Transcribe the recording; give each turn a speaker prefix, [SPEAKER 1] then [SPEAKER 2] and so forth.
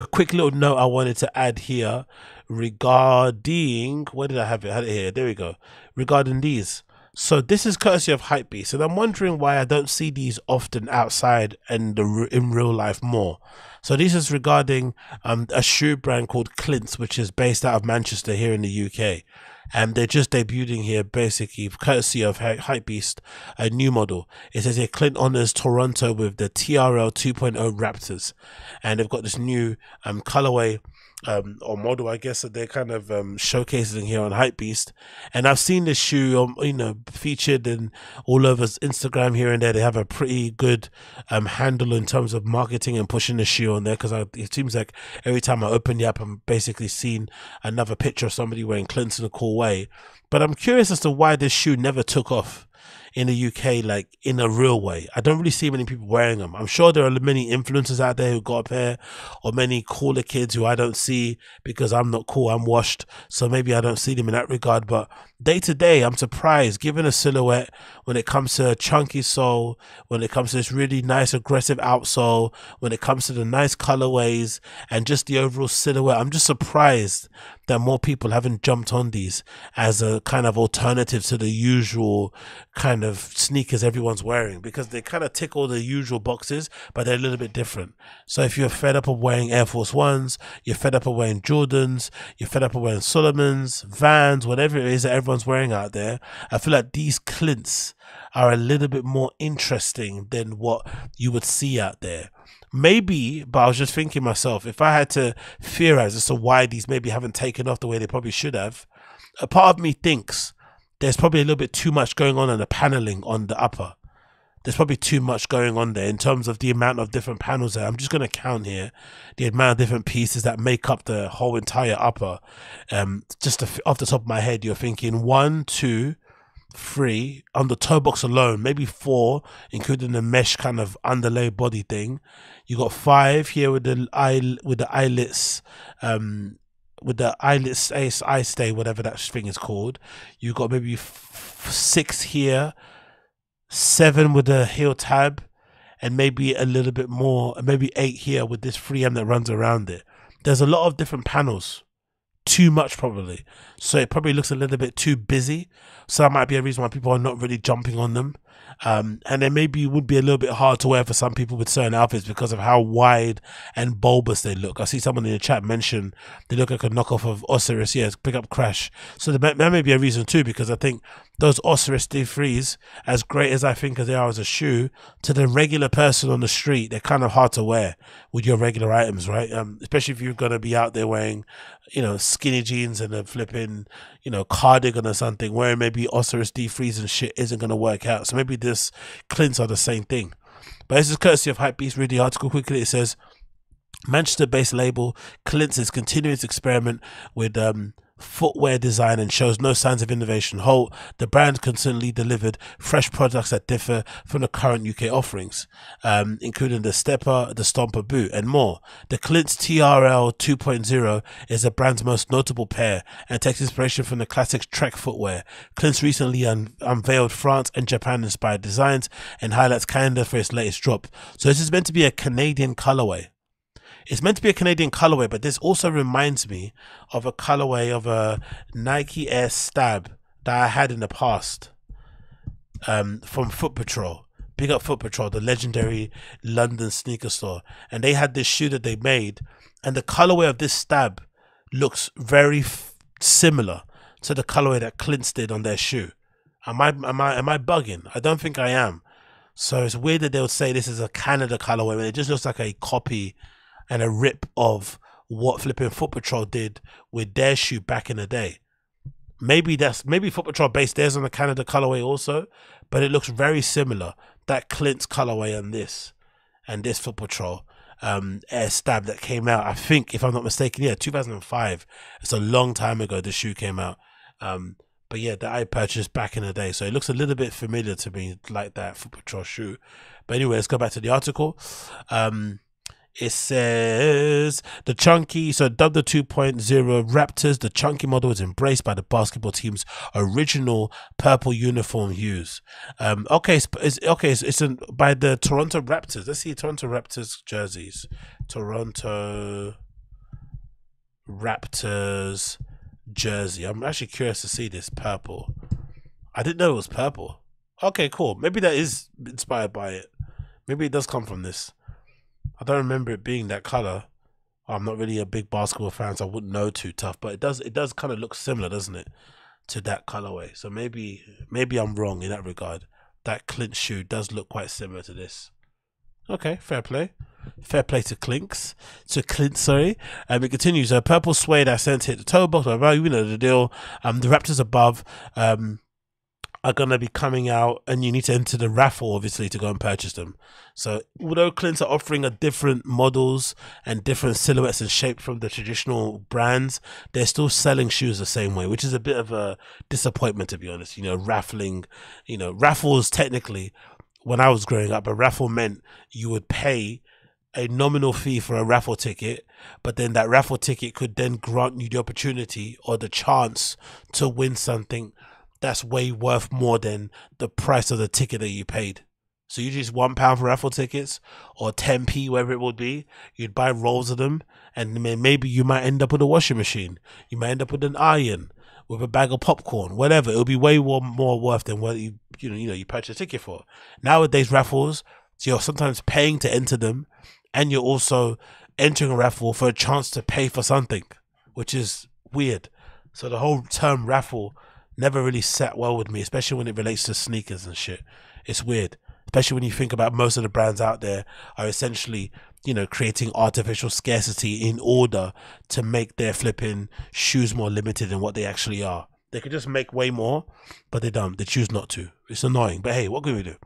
[SPEAKER 1] a quick little note I wanted to add here regarding where did I have it? I had it here. There we go. Regarding these. So this is courtesy of Hypebeast, and I'm wondering why I don't see these often outside and in real life more. So this is regarding um, a shoe brand called Clint's, which is based out of Manchester here in the UK and they're just debuting here basically courtesy of Hypebeast, a new model. It says here Clint honors Toronto with the TRL 2.0 Raptors, and they've got this new um, colorway um, or model, I guess, that they're kind of um, showcasing here on Hypebeast. And I've seen this shoe, um, you know, featured in all over Instagram here and there. They have a pretty good um, handle in terms of marketing and pushing the shoe on there because it seems like every time I open the app, I'm basically seeing another picture of somebody wearing Clinton a cool way. But I'm curious as to why this shoe never took off in the UK, like in a real way. I don't really see many people wearing them. I'm sure there are many influencers out there who got a pair, or many cooler kids who I don't see because I'm not cool. I'm washed, so maybe I don't see them in that regard. But day to day, I'm surprised given a silhouette when it comes to a chunky sole, when it comes to this really nice aggressive outsole, when it comes to the nice colorways and just the overall silhouette. I'm just surprised that more people haven't jumped on these as a kind of alternative to the usual kind of sneakers everyone's wearing because they kind of tick all the usual boxes, but they're a little bit different. So if you're fed up of wearing Air Force Ones, you're fed up of wearing Jordans, you're fed up of wearing Salomon's, Vans, whatever it is that everyone's wearing out there, I feel like these Clints are a little bit more interesting than what you would see out there. Maybe, but I was just thinking myself, if I had to theorize as to why these maybe haven't taken off the way they probably should have, a part of me thinks there's probably a little bit too much going on in the paneling on the upper. There's probably too much going on there in terms of the amount of different panels there. I'm just going to count here the amount of different pieces that make up the whole entire upper. Um, just off the top of my head, you're thinking one, two, three on the toe box alone, maybe four, including the mesh kind of underlay body thing. You got five here with the eye with the eyelets, um, with the eyelets eye stay, whatever that thing is called. You got maybe six here, seven with a heel tab, and maybe a little bit more, maybe eight here with this 3M that runs around it. There's a lot of different panels too much probably. So it probably looks a little bit too busy. So that might be a reason why people are not really jumping on them. Um, and then maybe it would be a little bit hard to wear for some people with certain outfits because of how wide and bulbous they look. I see someone in the chat mention they look like a knockoff of Osiris. Yes, pick up Crash. So that may be a reason too, because I think those Osiris D3s, as great as I think as they are as a shoe, to the regular person on the street, they're kind of hard to wear with your regular items, right? Um, especially if you're going to be out there wearing, you know, skinny jeans and a flipping, you know, cardigan or something, wearing maybe Osiris D3s and shit isn't going to work out. So maybe this Clints are the same thing. But this is courtesy of Hypebeast. Read the article quickly. It says Manchester based label Clints is continuing its experiment with um, footwear design and shows no signs of innovation. Holt, the brand consistently delivered fresh products that differ from the current UK offerings, um, including the Stepper, the Stomper boot, and more. The Clint's TRL 2.0 is the brand's most notable pair and takes inspiration from the classic Trek footwear. Clint's recently un- unveiled France and Japan inspired designs and highlights Canada for its latest drop. So this is meant to be a Canadian colorway. It's meant to be a Canadian colorway, but this also reminds me of a colorway of a Nike Air Stab that I had in the past um, from Foot Patrol. Big up Foot Patrol, the legendary London sneaker store. And they had this shoe that they made, and the colorway of this stab looks very f- similar to the colorway that Clint's did on their shoe. Am I am I am I bugging? I don't think I am. So it's weird that they would say this is a Canada colorway when it just looks like a copy and a rip of what flipping Foot Patrol did with their shoe back in the day. Maybe that's maybe Foot Patrol based theirs on the Canada colorway also, but it looks very similar. That Clint's colorway and this, and this Foot Patrol um, air stab that came out. I think, if I'm not mistaken, yeah, 2005. It's a long time ago. The shoe came out. Um, but yeah, that I purchased back in the day, so it looks a little bit familiar to me, like that Foot Patrol shoe. But anyway, let's go back to the article. Um, it says the chunky, so the 2.0 Raptors, the chunky model is embraced by the basketball team's original purple uniform hues. Um, okay, it's, it's okay, it's, it's by the Toronto Raptors. Let's see Toronto Raptors jerseys. Toronto Raptors jersey. I'm actually curious to see this purple. I didn't know it was purple. Okay, cool. Maybe that is inspired by it. Maybe it does come from this. I don't remember it being that color. I'm not really a big basketball fan, so I wouldn't know too tough. But it does it does kind of look similar, doesn't it, to that colorway? So maybe maybe I'm wrong in that regard. That Clint shoe does look quite similar to this. Okay, fair play. Fair play to Clinks. To Clint, sorry. Um, it continues. A purple suede I sent hit the toe box. You know the deal. Um, the Raptors above. Um, are going to be coming out and you need to enter the raffle obviously to go and purchase them. So although clint's are offering a different models and different silhouettes and shapes from the traditional brands they're still selling shoes the same way which is a bit of a disappointment to be honest. You know raffling you know raffles technically when i was growing up a raffle meant you would pay a nominal fee for a raffle ticket, but then that raffle ticket could then grant you the opportunity or the chance to win something that's way worth more than the price of the ticket that you paid. So you just one pound for raffle tickets or 10p, whatever it would be. You'd buy rolls of them, and maybe you might end up with a washing machine. You might end up with an iron, with a bag of popcorn, whatever. It'll be way more, more worth than what you you know you know you purchase a ticket for. Nowadays raffles, so you're sometimes paying to enter them, and you're also entering a raffle for a chance to pay for something, which is weird. So the whole term raffle never really sat well with me, especially when it relates to sneakers and shit. It's weird, especially when you think about most of the brands out there are essentially, you know, creating artificial scarcity in order to make their flipping shoes more limited than what they actually are. They could just make way more, but they don't. They choose not to. It's annoying. But hey, what can we do?